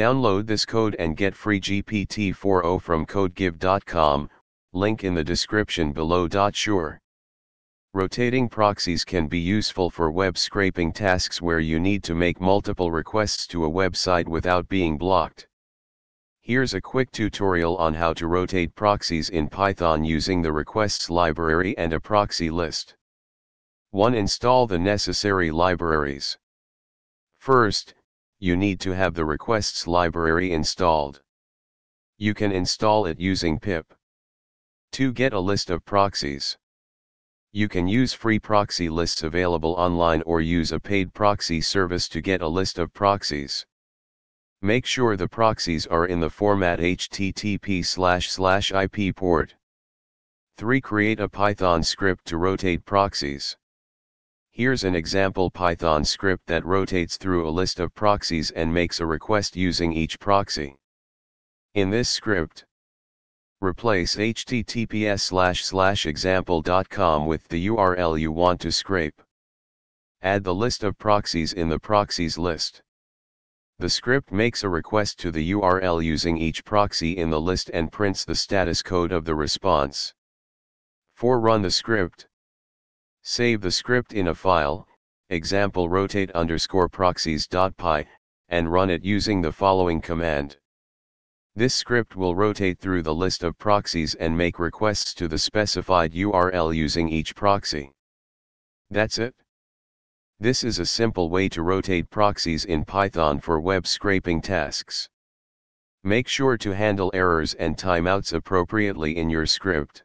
Download this code and get free GPT-4o from codegive.com, link in the description below. Sure. Rotating proxies can be useful for web scraping tasks where you need to make multiple requests to a website without being blocked. Here's a quick tutorial on how to rotate proxies in Python using the requests library and a proxy list. 1. Install the necessary libraries. First, you need to have the requests library installed. You can install it using pip. 2. Get a list of proxies. You can use free proxy lists available online or use a paid proxy service to get a list of proxies. Make sure the proxies are in the format HTTP IP port. 3. Create a Python script to rotate proxies. Here's an example Python script that rotates through a list of proxies and makes a request using each proxy. In this script, Replace https example.com with the URL you want to scrape. Add the list of proxies in the proxies list. The script makes a request to the URL using each proxy in the list and prints the status code of the response. 4. Run the script. Save the script in a file, example rotate underscore proxies.py, and run it using the following command. This script will rotate through the list of proxies and make requests to the specified URL using each proxy. That's it. This is a simple way to rotate proxies in Python for web scraping tasks. Make sure to handle errors and timeouts appropriately in your script.